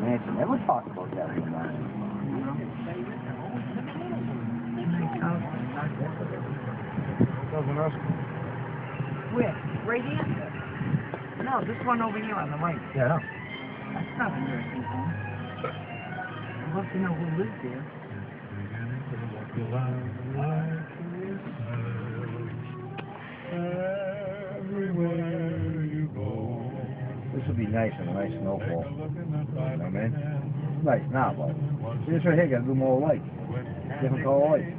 mansion. Never talked about that in mind. Doesn't us. Where? Right here? No, this one over here on the right. Yeah. That's not a nursing home. I'd love to know who lives there. Nice and a nice snowfall. You know what I mean? It's nice now, but this right here got to do more lights. Different color lights.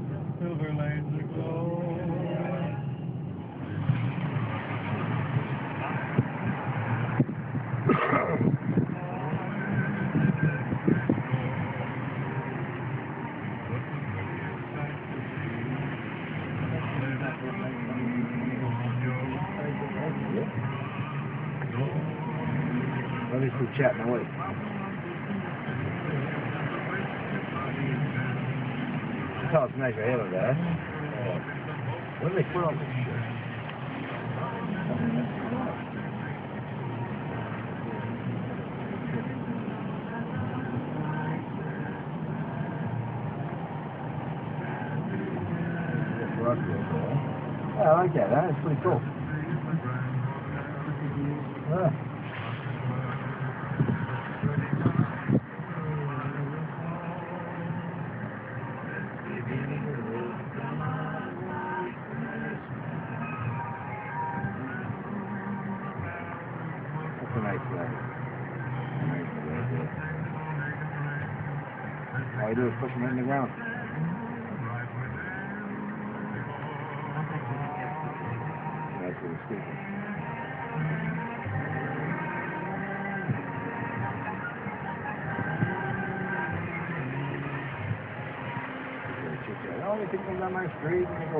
Me see chatting away. Oh, it's nice right here, that. Where do they put all this shit? Yeah, I like that. That's pretty cool. Yeah. You do is push them in the ground. That's what it's speaking. Oh, they think I'm on my street, and there's a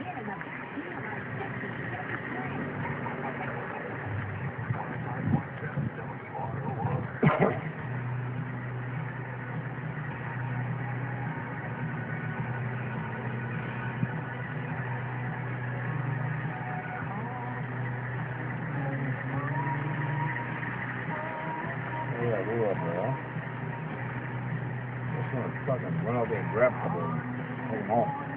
Yeah, gonna fucking run there and grab couple them. Take home.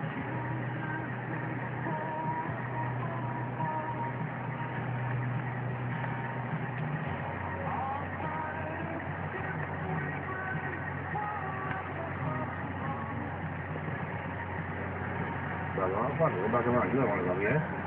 反正我们反正现在往里走耶。